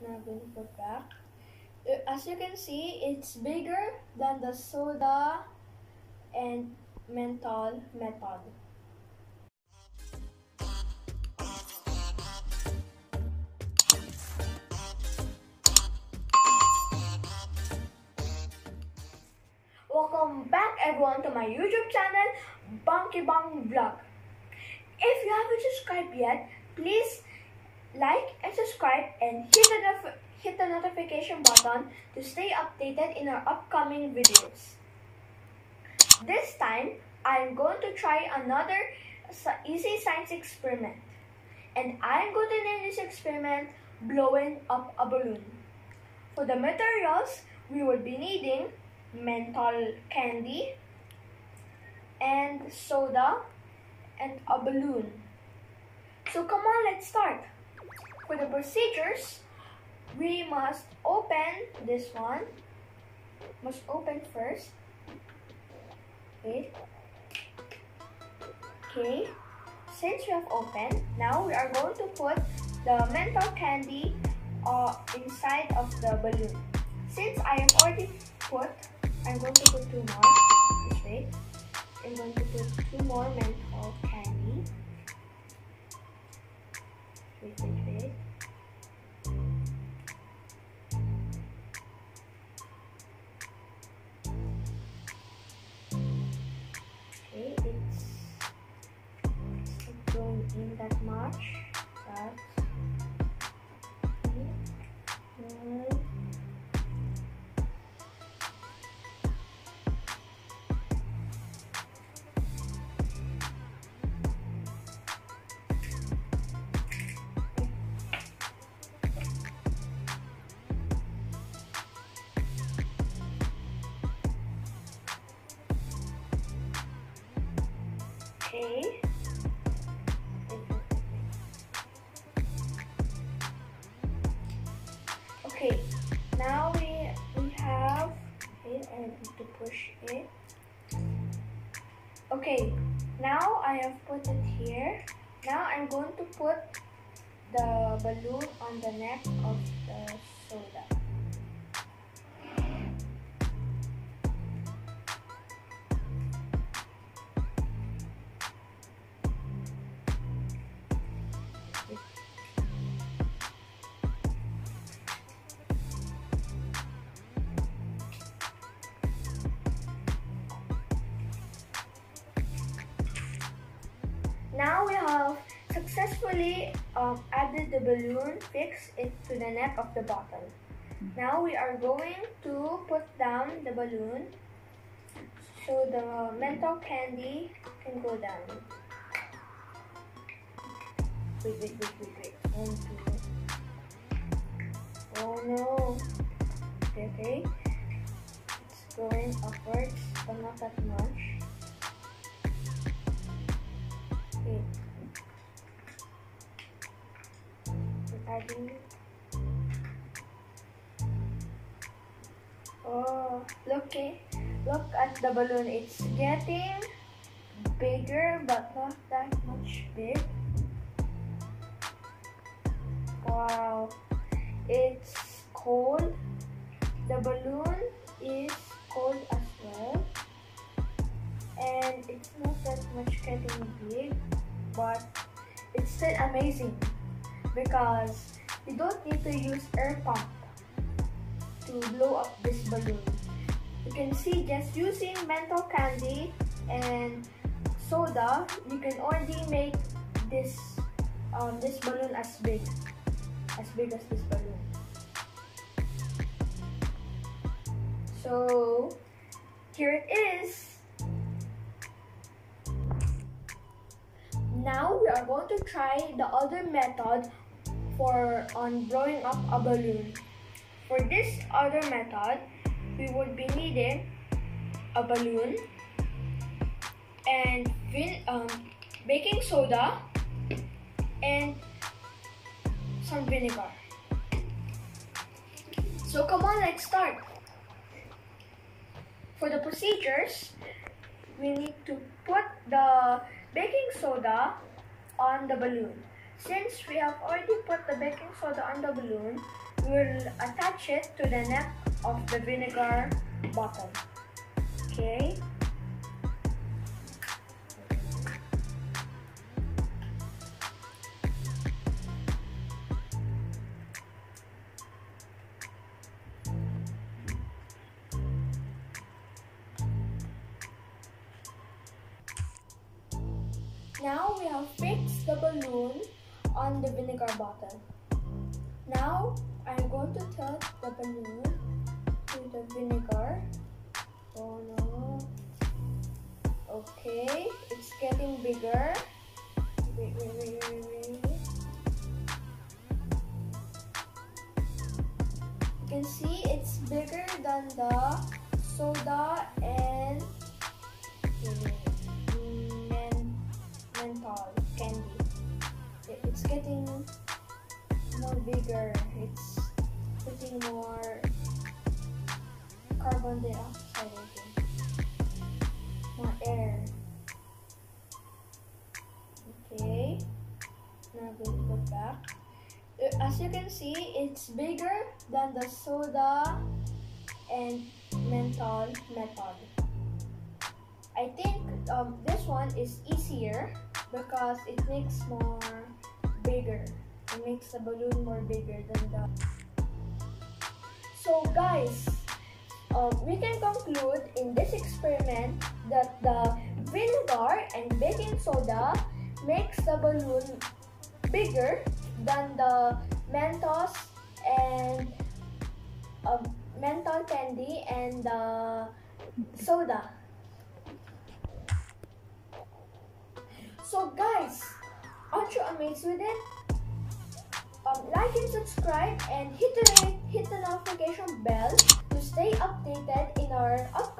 Now I'm going to put back. Uh, As you can see, it's bigger than the soda and menthol method. Welcome back everyone to my YouTube channel, Bongkebong Vlog. If you haven't subscribed yet, please like and subscribe and hit the, hit the notification button to stay updated in our upcoming videos. This time, I'm going to try another easy science experiment. And I'm going to name this experiment Blowing Up a Balloon. For the materials, we will be needing menthol candy and soda and a balloon. So come on, let's start. For the procedures, we must open this one. Must open first. Okay. Okay. Since we have opened, now we are going to put the menthol candy uh, inside of the balloon. Since I have already put, I'm going to put two more. This way. I'm going to put two more menthol candy. Wait, wait, in that much. Okay. Okay. Okay, to push it. Okay, now I have put it here. Now I'm going to put the balloon on the neck of the successfully um, added the balloon, fixed it to the neck of the bottle. Now we are going to put down the balloon so the menthol candy can go down. Wait, wait, wait, wait, wait. One, two. Oh no. Okay, okay. It's going upwards, but not that much. Oh, look, okay. Look at the balloon. It's getting bigger, but not that much big. Wow. It's cold. The balloon is cold as well. And it's not that much getting big, but it's still amazing because you don't need to use air pump to blow up this balloon. You can see just using menthol candy and soda, you can already make this um, this balloon as big as big as this balloon. So here it is. Now we are going to try the other method for on blowing up a balloon. For this other method, we would be needing a balloon and um, baking soda and some vinegar. So come on, let's start. For the procedures, we need to put the baking soda on the balloon. Since we have already put the baking soda on the balloon, we will attach it to the neck of the vinegar bottle. Okay. Now we have fixed the balloon on the vinegar bottle. Now I'm going to tilt the balloon to the vinegar. Oh no. Okay, it's getting bigger. Wait, wait, wait, wait, wait. You can see it's bigger than the soda and menthol bigger. It's putting more carbon dioxide. More air. Okay. Now we'll go back. Uh, as you can see, it's bigger than the soda and menthol method. I think um, this one is easier because it makes more bigger. It makes the balloon more bigger than the... So guys, um, we can conclude in this experiment that the vinegar and baking soda makes the balloon bigger than the Mentos and um, menthol candy and the soda. So guys, aren't you amazed with it? Um, like and subscribe and hit the, hit the notification bell to stay updated in our upcoming